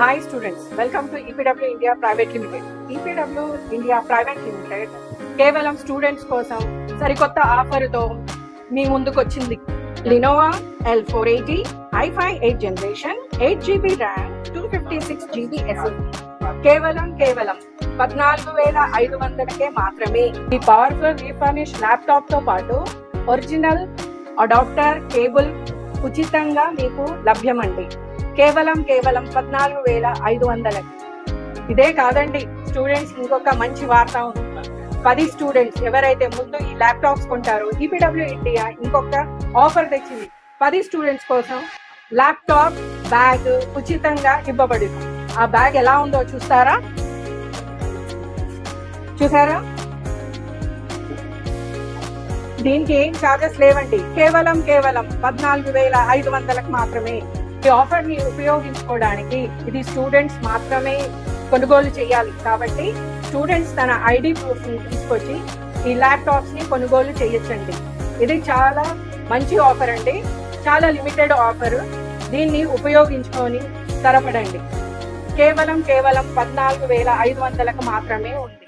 Hi students welcome to EPW India private limited EPW India private limited కేవలం students కోసం సరికొత్త ఆఫర్తో మీ ముందుకు వచ్చింది Lenovo L four eighty i five eight generation eight GB RAM two fifty six GB SSD కేవలం కేవలం పద్నాలుగు వేల ఐదు వందలకే మాత్రమే. ఈ పవర్ఫుల్ రీఫర్నిష్ ల్యాప్టాప్తో పాటు ఒరిజినల్ అడాప్టర్ కేబుల్ ఉచితంగా మీకు లభ్యమండి. కేవలం కేవలం పద్నాలుగు వేల ఐదు వందలకి ఇదే కాదండి స్టూడెంట్స్ ఇంకొక మంచి వార్త ఉంది. పది స్టూడెంట్స్ ఎవరైతే ముందు ఈ ల్యాప్టాప్స్ కొంటారో ఈపీడబ్ల్యూ ఇండియా ఇంకొక ఆఫర్ తెచ్చింది. పది స్టూడెంట్స్ కోసం ల్యాప్టాప్ బ్యాగ్ ఉచితంగా ఇవ్వబడింది. ఆ బ్యాగ్ ఎలా ఉందో చూస్తారా? చూసారా? దీనికి ఏం చార్జెస్ లేవండి. కేవలం కేవలం పద్నాలుగు వేల ఐదు వందలకు మాత్రమే. ఈ ఆఫర్ని ఉపయోగించుకోవడానికి ఇది స్టూడెంట్స్ మాత్రమే కొనుగోలు చేయాలి. కాబట్టి స్టూడెంట్స్ తన ఐడి ప్రూఫ్ని తీసుకొచ్చి ఈ ల్యాప్టాప్స్ని కొనుగోలు చేయొచ్చండి. ఇది చాలా మంచి ఆఫర్ అండి. చాలా లిమిటెడ్ ఆఫర్ దీన్ని ఉపయోగించుకొని తరపడండి కేవలం కేవలం పద్నాలుగు వేల ఐదు వందలకు మాత్రమే ఉంది.